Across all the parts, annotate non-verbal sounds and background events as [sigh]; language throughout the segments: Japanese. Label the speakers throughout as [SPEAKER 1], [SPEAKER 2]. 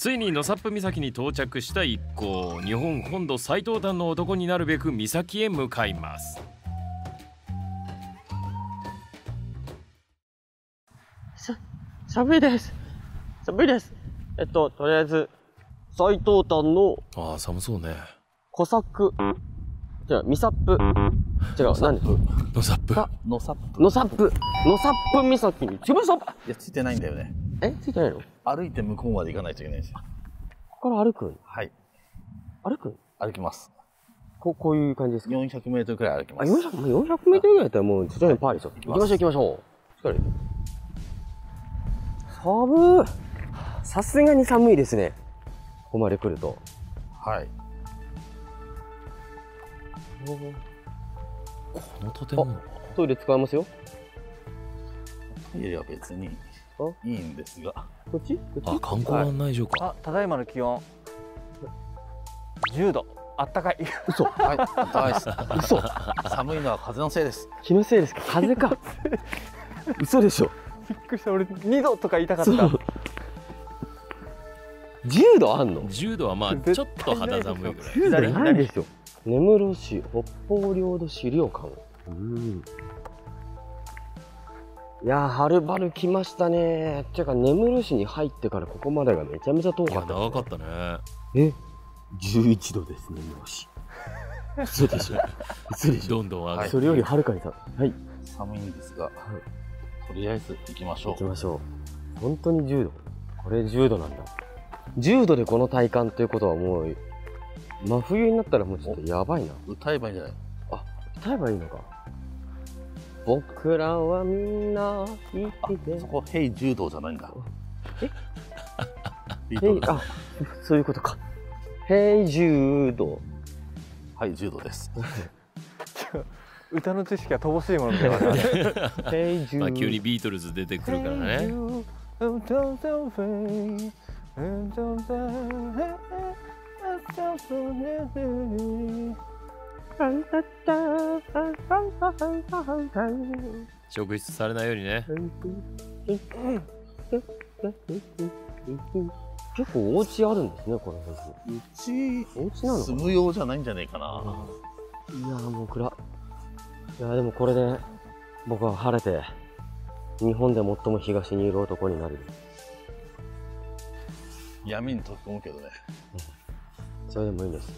[SPEAKER 1] ついに野サップ岬に到着した一行。日本本土最東端の男になるべく岬へ向かいます。
[SPEAKER 2] さ寒いです。寒いです。えっととりあえず最東端の
[SPEAKER 1] ああ寒そうね。
[SPEAKER 2] コサック違うミサップ。違う何？
[SPEAKER 1] 野サップ
[SPEAKER 2] さ
[SPEAKER 3] のサップ。
[SPEAKER 2] ノサップノサップ岬に来ました
[SPEAKER 3] いや、ついてないんだよね。
[SPEAKER 2] えついてないの？こ
[SPEAKER 3] 歩いて向こうまで行かないといけないんですよ。
[SPEAKER 2] こから歩くん？
[SPEAKER 3] はい。
[SPEAKER 2] 歩くん？
[SPEAKER 3] 歩きます。
[SPEAKER 2] ここういう感じですか
[SPEAKER 3] ？400メートルくらい歩き
[SPEAKER 2] あ、
[SPEAKER 3] ます。
[SPEAKER 2] 400、400メートルぐらいだったらもう、ちょっとね、パーでしょ。行きましょう行きましょう。疲れる。寒い。さすがに寒いですね。ここまで来ると。
[SPEAKER 3] はい。
[SPEAKER 1] この建物
[SPEAKER 2] トイレ使えますよ。
[SPEAKER 3] トイレは別にいいんですが。
[SPEAKER 2] こっち？こっち？
[SPEAKER 1] あ観光案内所か、
[SPEAKER 4] あ、ただいまの気温10度。あったかい。
[SPEAKER 2] 嘘。
[SPEAKER 3] はい。高いです。
[SPEAKER 2] 嘘。
[SPEAKER 3] 寒いのは風のせいです。
[SPEAKER 2] 気のせいですか？風か。嘘でしょ。
[SPEAKER 4] びっくりした。俺2度とか言いたかった。
[SPEAKER 2] そう。10度あんの
[SPEAKER 1] ？10度はまあちょっと肌寒いぐらい
[SPEAKER 2] ?10 度ないでしょ。根室市北方領土資料館。うん。いやー、はるばる来ましたねていうか、根室市に入ってからここまでがめちゃめちゃ遠かった、
[SPEAKER 1] 長かったね
[SPEAKER 2] え？11度ですね、もし。[laughs] 嘘でしょ。嘘でしょ。
[SPEAKER 1] どんどん上がって、
[SPEAKER 2] それよりはるかにさ、はい、
[SPEAKER 3] 寒いんですが、とりあえず行きましょう。
[SPEAKER 2] 行きましょう。本当に10度。これ10度なんだ。10度でこの体感ということはもう、真冬になったらもうちょっとやばいな。
[SPEAKER 3] 歌えばいいんじゃない？
[SPEAKER 2] 歌えばいいのか。僕らはみんな生
[SPEAKER 3] あ
[SPEAKER 2] きて
[SPEAKER 3] そ。こ、ヘイ柔道じゃないんだ。
[SPEAKER 2] え？[laughs] あ、そういうことか。へい10度。
[SPEAKER 3] はい、柔道です。[laughs]
[SPEAKER 4] 歌の知識は乏しいものではな。い。
[SPEAKER 2] へい10度。
[SPEAKER 1] まあ、急にビートルズ出てくるからね職質されないようにね
[SPEAKER 2] 結構お家あるんですね、この辺。
[SPEAKER 3] うち、
[SPEAKER 2] お家なのか
[SPEAKER 3] 住
[SPEAKER 2] な？
[SPEAKER 3] む用じゃないんじゃないかな。
[SPEAKER 2] いやーもう暗いやーでもこれで僕は晴れて日本で最も東にいる男になる
[SPEAKER 3] 闇に溶け込むけどね。
[SPEAKER 2] それでもいいんです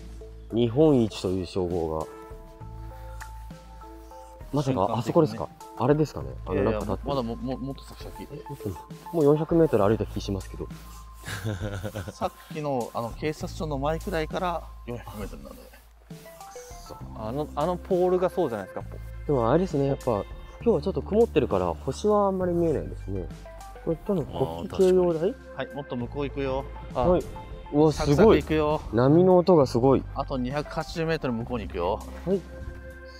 [SPEAKER 2] 日本一という称号が。まさかあそこですか？あれですかね？あのなんか立って。
[SPEAKER 3] まだもももっと先。先。
[SPEAKER 2] もう400メートル歩いた気しますけど。[laughs]
[SPEAKER 3] さっきのあの警察署の前くらいから400メートルなんで。
[SPEAKER 4] あの、あのポールがそうじゃないですか。
[SPEAKER 2] でもあれですねやっぱ今日はちょっと曇ってるから星はあんまり見えないですね。これ多分国旗掲揚台？
[SPEAKER 3] はい、もっと向こう行くよ。
[SPEAKER 4] あ
[SPEAKER 2] はいうわ
[SPEAKER 3] サクサク
[SPEAKER 2] すごい
[SPEAKER 3] 行くよ。
[SPEAKER 2] 波の音がすごい
[SPEAKER 3] あと280メートル向こうに行くよ。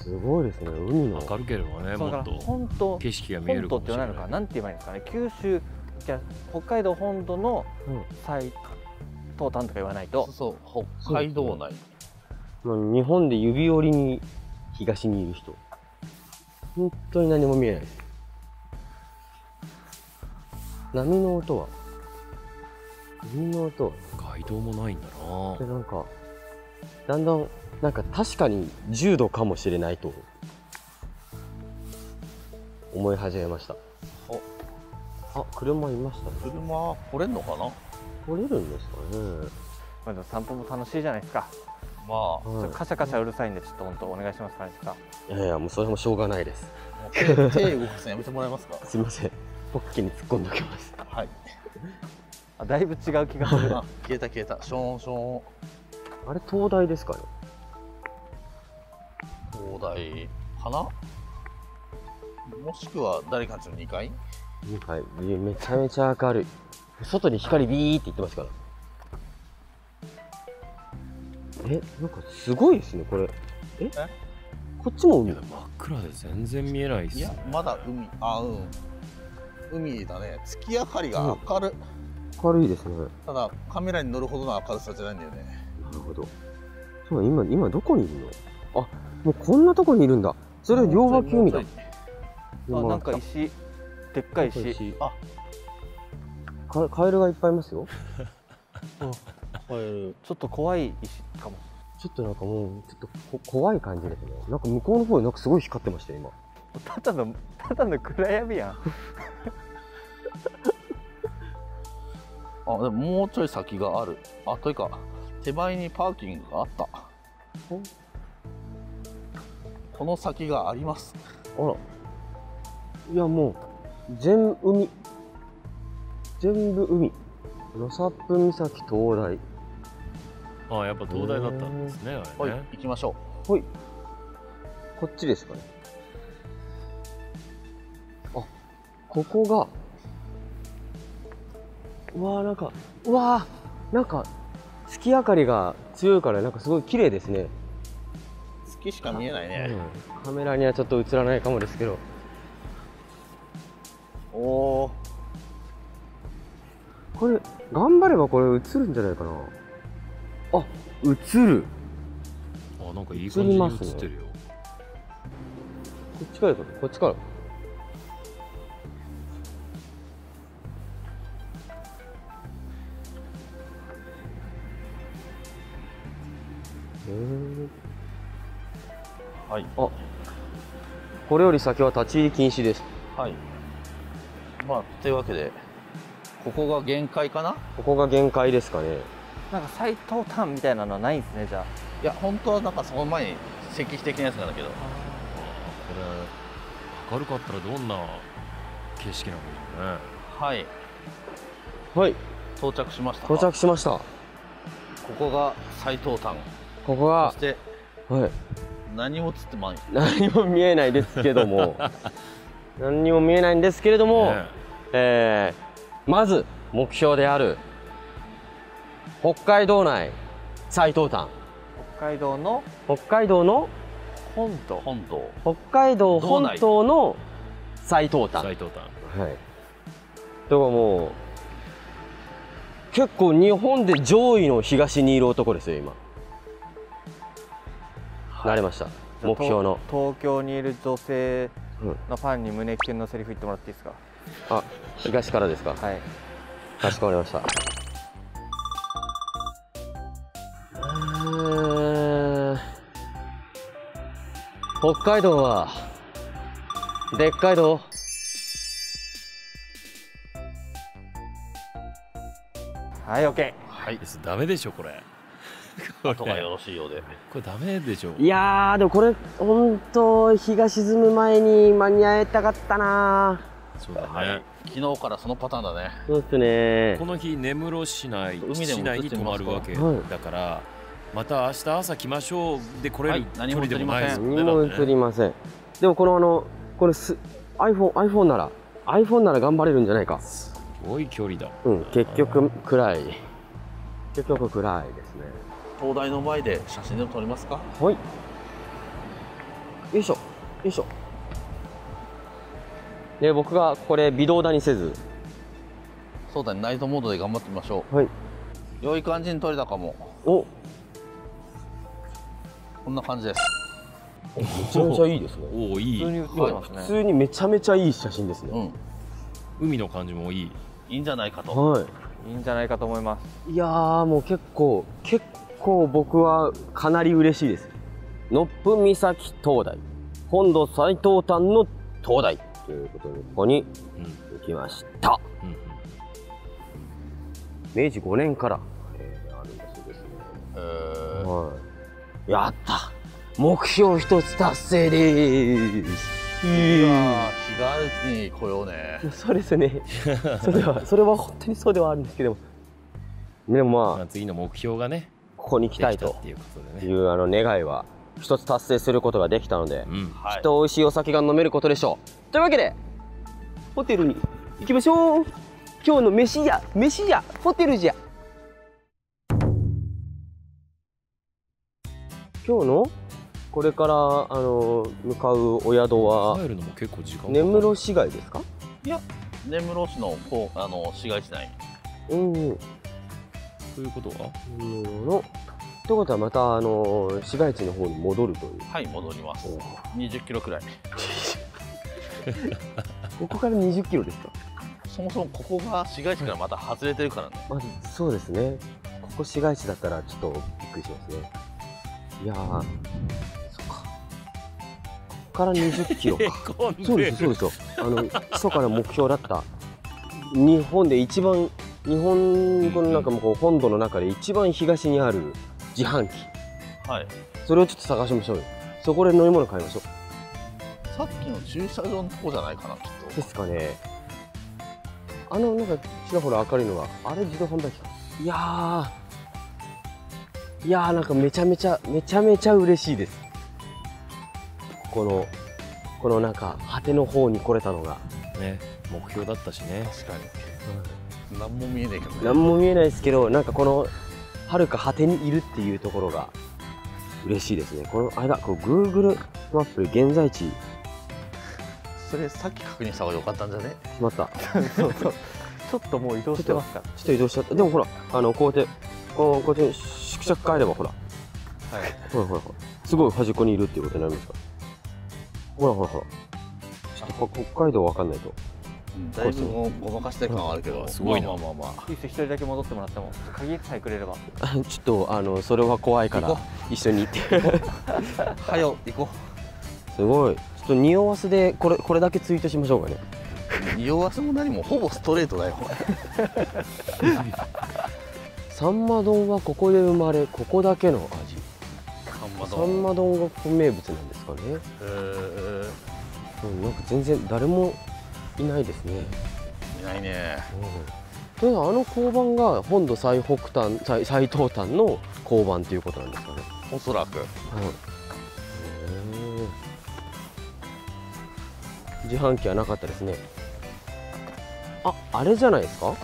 [SPEAKER 2] すごいですね海の
[SPEAKER 1] 明るければねもっと
[SPEAKER 4] 本島、
[SPEAKER 1] 景色が見え
[SPEAKER 4] 本島って
[SPEAKER 1] るかもしれない
[SPEAKER 4] 言わないのかな？なんて言えばいいんですかね。九州、じゃあ北海道本土の
[SPEAKER 2] うん
[SPEAKER 4] 最東端とか言わないと
[SPEAKER 3] そう。そう、北海道内。
[SPEAKER 2] まあ日本で指折りに東にいる人本当に何も見えないです波の音は波の音は
[SPEAKER 1] 街灯もないんだな。
[SPEAKER 2] でなんかだんだんなんか確かに10度かもしれないと思い始めました。
[SPEAKER 3] お。
[SPEAKER 2] あ車いましたね。
[SPEAKER 3] 車来れんのかな？
[SPEAKER 2] 降りるんですかね。
[SPEAKER 4] まあでも散歩も楽しいじゃないですか。
[SPEAKER 3] まあ、
[SPEAKER 4] ちょっとカシャカシャうるさいんで、ちょっと本当お願いします、金子さん。
[SPEAKER 2] いやいやもうそれもしょうがないです。
[SPEAKER 3] 手手動かすのやめてもらえますか？
[SPEAKER 2] すいません。ポッケに突っ込んでおきます。
[SPEAKER 3] はい。
[SPEAKER 4] あだいぶ違う気がする。
[SPEAKER 3] あ、消えた消えた。ショーンショーン。
[SPEAKER 2] あれ東大ですかね？
[SPEAKER 3] 東大かな？もしくは誰かんちの2階？
[SPEAKER 2] はい、めちゃめちゃ明るい。外に光ビーって言ってますから。え、なんかすごいですね、これ。え？こっちも海
[SPEAKER 1] 真っ暗で全然見えないっす
[SPEAKER 3] いや、まだ海。あ、うん。海だね。月明かりが明るい。
[SPEAKER 2] 明るいですね。
[SPEAKER 3] ただ、カメラに乗るほどの明るさじゃないんだよね。
[SPEAKER 2] なるほど。そう、今、今どこにいるの？あ、もうこんなとこにいるんだ。それは両脇海だ。
[SPEAKER 4] あ、なんか石、でっかい石。
[SPEAKER 3] あ、
[SPEAKER 2] かカエルがいっぱいいますよ。[laughs]
[SPEAKER 3] これ
[SPEAKER 4] ちょっと怖い石かも
[SPEAKER 2] ちょっとなんかもう、ちょっとこ怖い感じですね。なんか向こうの方でなんかすごい光ってましたよ、今。
[SPEAKER 4] ただのただの暗闇やん [laughs]
[SPEAKER 3] あでももうちょい先があるあというか手前にパーキングがあったこの先があります
[SPEAKER 2] あら。いや、もう、全海。全部海。野サップ岬灯台。
[SPEAKER 1] ああやっぱ東大だったんですねあ
[SPEAKER 3] はい
[SPEAKER 1] れね
[SPEAKER 3] 行きましょ
[SPEAKER 2] ほい。こっちですかね。あ、ここが、うわーなんか、うわーなんか、月明かりが強いから、なんかすごい綺麗ですね。
[SPEAKER 3] う月しか見えないね、
[SPEAKER 2] うんカメラにはちょっと映らないかもですけど。
[SPEAKER 3] おお
[SPEAKER 2] これ、頑張ればこれ映るんじゃないかな。あ、映る。
[SPEAKER 1] あなんかいい感じに映ってるよ
[SPEAKER 2] こっちからこっちから。
[SPEAKER 3] はい。
[SPEAKER 2] これより先は立ち入り禁止です。
[SPEAKER 3] はい。まあというわけでここが限界かな？
[SPEAKER 2] ここが限界ですかね。
[SPEAKER 4] なんか斎藤丹みたいなのはないんですねじゃあ。
[SPEAKER 3] いや本当はなんかその前に石碑的なやつなんだけど。
[SPEAKER 1] これ明るかったらどんな景色なんでしょうね。
[SPEAKER 3] はい。
[SPEAKER 2] はい、
[SPEAKER 3] 到着しましたか？
[SPEAKER 2] 到着しました。
[SPEAKER 3] ここが斎藤丹
[SPEAKER 2] ここが
[SPEAKER 3] そし、て
[SPEAKER 2] はい、
[SPEAKER 3] 何もつってまん。
[SPEAKER 2] 何も見えないですけども、[laughs] 何にも見えないんですけれども、
[SPEAKER 1] ね
[SPEAKER 2] え。ーまず目標である北海道内最東端。
[SPEAKER 4] 北海道の
[SPEAKER 2] 北海道の
[SPEAKER 4] 本土
[SPEAKER 3] 本島。
[SPEAKER 2] 北海道本島の最東端。
[SPEAKER 1] 斎藤丹
[SPEAKER 2] はい。だからもう結構日本で上位の東にいる男ですよ今慣れました。目標の。
[SPEAKER 4] 東京にいる女性
[SPEAKER 2] うん。
[SPEAKER 4] のファンに胸キュンのセリフ言ってもらっていいですか？
[SPEAKER 2] あ東からですか？
[SPEAKER 4] はい。
[SPEAKER 2] かしこまりました。うーん北海道はでっかい道。
[SPEAKER 4] はい OK
[SPEAKER 3] はい。
[SPEAKER 1] です。ダメでしょこれ
[SPEAKER 3] 後がよろしいようで。
[SPEAKER 1] これダメでしょ。
[SPEAKER 2] いやーでもこれ本当日が沈む前に間に合えたかったな。
[SPEAKER 1] そうだね、
[SPEAKER 3] はい。昨日からそのパターンだね。
[SPEAKER 2] そうっすね。
[SPEAKER 1] この日根室市内市内に泊まるわけだからまた明日朝来ましょうで来れる
[SPEAKER 3] はい。何も
[SPEAKER 1] 距離でもないですもんね
[SPEAKER 2] 何も映りません。でもこのあのこれす iPhone, iPhone なら iPhone なら頑張れるんじゃないか。
[SPEAKER 1] すごい距離だ。
[SPEAKER 2] うん結局暗い。結局暗いですね
[SPEAKER 3] 東大の前で写真でも撮りますか？
[SPEAKER 2] はい。よいしょ。よいしょ。で僕がこれ微動だにせず。
[SPEAKER 3] そうだねナイトモードで頑張ってみましょ
[SPEAKER 2] はい。う
[SPEAKER 3] 良い感じに撮れたかも。
[SPEAKER 2] お。
[SPEAKER 3] こんな感じです。
[SPEAKER 2] めちゃめちゃいいですね。
[SPEAKER 1] おおいい。
[SPEAKER 4] 普通に映ってますね。
[SPEAKER 2] 普通にめちゃめちゃいい写真です
[SPEAKER 3] う
[SPEAKER 2] ね、
[SPEAKER 3] ん。
[SPEAKER 1] 海の感じもいい。
[SPEAKER 3] いいんじゃないかと。
[SPEAKER 2] はい。
[SPEAKER 4] いんじゃないかと思います。
[SPEAKER 2] いいやーもう結構結構僕はかなり嬉しいです。のっぷ岬灯台。本土最東端の灯台。ということでここに
[SPEAKER 1] うん
[SPEAKER 2] 行きました。
[SPEAKER 1] うんうん
[SPEAKER 2] 明治5年から、えーあるんだそうですね。
[SPEAKER 3] えー。
[SPEAKER 2] はい。やった。目標一つ達成でーす。
[SPEAKER 3] いやー日がに来ようね。
[SPEAKER 2] そうですね。[laughs] それは、それは本当にそうではあるんですけども。でもまあ、
[SPEAKER 1] まあ、次の目標がね
[SPEAKER 2] ここに行きたいと
[SPEAKER 1] いうことでね。
[SPEAKER 2] いうあの願いは、一つ達成することができたので、
[SPEAKER 1] うん。
[SPEAKER 3] はい。
[SPEAKER 2] きっと美味しいお酒が飲めることでしょう。というわけで、ホテルに行きましょう。今日の飯や、飯や、ホテルじゃ。今日のこれからあの向かうお宿は
[SPEAKER 1] 帰るのも結構時間かか
[SPEAKER 2] 根
[SPEAKER 1] る
[SPEAKER 2] 室市街ですか？
[SPEAKER 3] 根室市のこうあの市街地内。
[SPEAKER 2] うんうん
[SPEAKER 1] ということは？
[SPEAKER 2] のってことはまたあの市街地の方に戻るという
[SPEAKER 3] はい戻ります2 0キロくらい [laughs]
[SPEAKER 2] ここから20キロですか？
[SPEAKER 3] そもそもここが市街地からまた外れてるからね
[SPEAKER 2] まあ、そうですね。ここ市街地だったらちょっとびっくりしますね。いやー、そっか。ここから20キロか。[laughs] そうです、そうですよ。あの、密かな目標だった。日本で一番、日本の中もこう本土の中で一番東にある自販機。
[SPEAKER 3] はい
[SPEAKER 2] それをちょっと探しましょうよ。そこで飲み物買いましょう。
[SPEAKER 3] さっきの駐車場のとこじゃないかなきっと
[SPEAKER 2] ですかね。あの、なんか、ちらほら明るいのが、あれ自動販売機か。いやー、いやー、なんかめちゃめちゃ、めちゃめちゃ嬉しいです。この、このなんか、果ての方に来れたのが。
[SPEAKER 1] ね目標だったしね
[SPEAKER 3] 確かに何も見えないけどね
[SPEAKER 2] 何も見えないですけど、なんかこの、遥か果てにいるっていうところが、嬉しいですね。この、あれだ、こう Google マップで現在地、
[SPEAKER 3] それさっき確認した方がよかったんじゃね
[SPEAKER 2] しまった。
[SPEAKER 4] そうそうちょっともう移動してますから
[SPEAKER 2] ちょっと移動しちゃった。でもほら、あの、こうやって、こうこうやって、シュクシャク変えればほら、
[SPEAKER 3] はい
[SPEAKER 2] ほらほらほら、すごい端っこにいるっていうことになりますから。ほらほらほら。ちょっとこ北海道わかんないと。
[SPEAKER 3] だいぶごごまかしてる感はあるけど
[SPEAKER 1] すごいな
[SPEAKER 3] まあまあまあま
[SPEAKER 4] いいですよ一人だけ戻ってもらっても鍵さえくれれば
[SPEAKER 2] ちょっと、あの、それは怖いから一緒に行って。
[SPEAKER 3] あ [laughs] はよ行こ
[SPEAKER 2] すごい。ちょっと匂わせで、これ、これだけツイートしましょうかね。
[SPEAKER 3] う匂わせも何もほぼストレートだよ [laughs]
[SPEAKER 2] サンマ丼はここで生まれ、ここだけの味。
[SPEAKER 3] 看板
[SPEAKER 2] サンマ丼がここ名物なんですかね。
[SPEAKER 3] えー
[SPEAKER 2] うん、なんか全然誰もいないですね。
[SPEAKER 3] いないね
[SPEAKER 2] というのはあの交番が本土最北端最最東端の交番っていうことなんですかね。
[SPEAKER 3] おそらく
[SPEAKER 2] はい。自販機はなかったですね。あ、あれじゃないですか？
[SPEAKER 3] うん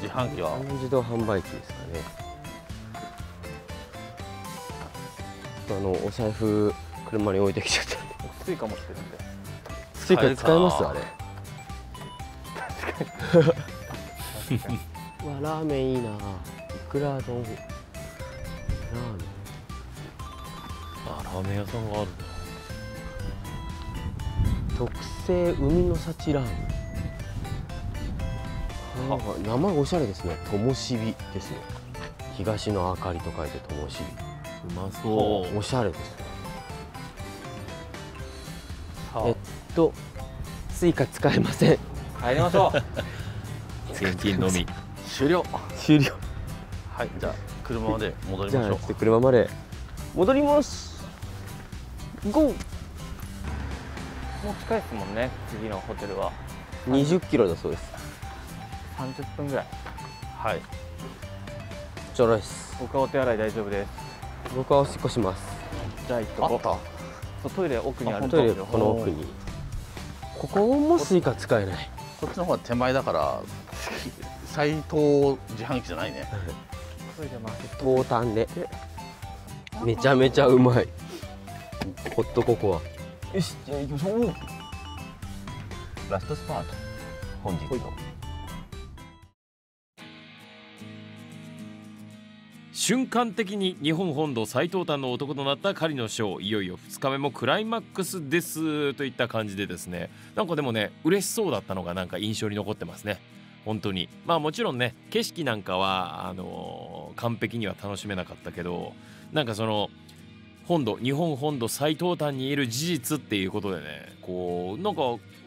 [SPEAKER 3] 自販機は
[SPEAKER 2] 自動販売機ですかね。あのお財布車に置いてきちゃった。
[SPEAKER 4] Suica 持ってるんで
[SPEAKER 2] Suica 使えますあれ。うわラーメンいいな。いくら丼。ラーメン。
[SPEAKER 1] あラーメン屋さんがある
[SPEAKER 2] 特製海の幸ラーメン。なんか名前おしゃれですね。ともしびですね。東の明かりと書いてともし
[SPEAKER 1] うま
[SPEAKER 2] び
[SPEAKER 1] そう。
[SPEAKER 2] おしゃれですねと Suica 使えません。
[SPEAKER 4] あ帰りましょう。[laughs]
[SPEAKER 1] 現金のみ。
[SPEAKER 3] 終了。
[SPEAKER 2] 終了。
[SPEAKER 3] はいじゃあ車まで戻りましょう。
[SPEAKER 2] 車まで。戻ります。ゴー。
[SPEAKER 4] もう近いですもんね次のホテルは。
[SPEAKER 2] 20キロだそうです。
[SPEAKER 4] 30分ぐらい。
[SPEAKER 3] はい。
[SPEAKER 2] ちょろいです
[SPEAKER 4] 僕はお手洗い大丈夫です。
[SPEAKER 2] 僕はおしっこします。
[SPEAKER 4] じゃあ行っとこう。トイレ奥にある
[SPEAKER 3] あ
[SPEAKER 2] トイレこの奥にここも Suica 使えない。
[SPEAKER 3] こっちの方が手前だから斎藤自販機じゃないね。
[SPEAKER 4] トイレ回せ
[SPEAKER 2] 東端で。めちゃめちゃうまい。ホットココア。よしじゃあ行きましょう。ラストスパート。本日の
[SPEAKER 1] 瞬間的に日本本土最東端の男となった狩りのショーいよいよ2日目もクライマックスですといった感じでですね。なんかでもね嬉しそうだったのがなんか印象に残ってますね。本当に。まあもちろんね景色なんかはあのー完璧には楽しめなかったけどなんかその本土日本本土最東端にいる事実っていうことでねこうなんか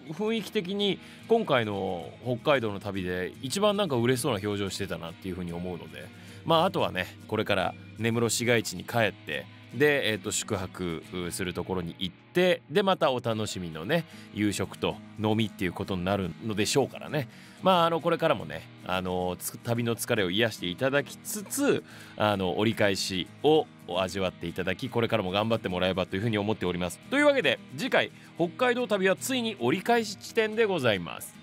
[SPEAKER 1] 雰囲気的に今回の北海道の旅で一番なんか嬉しそうな表情してたなっていうふうに思うのでまああとはねこれから根室市街地に帰ってで、えー、と宿泊するところに行ってでまたお楽しみのね夕食と飲みっていうことになるのでしょうからね。まああのこれからもねあの旅の疲れを癒していただきつつあの折り返しを味わっていただきこれからも頑張ってもらえばというふうに思っております。というわけで次回北海道旅はついに折り返し地点でございます。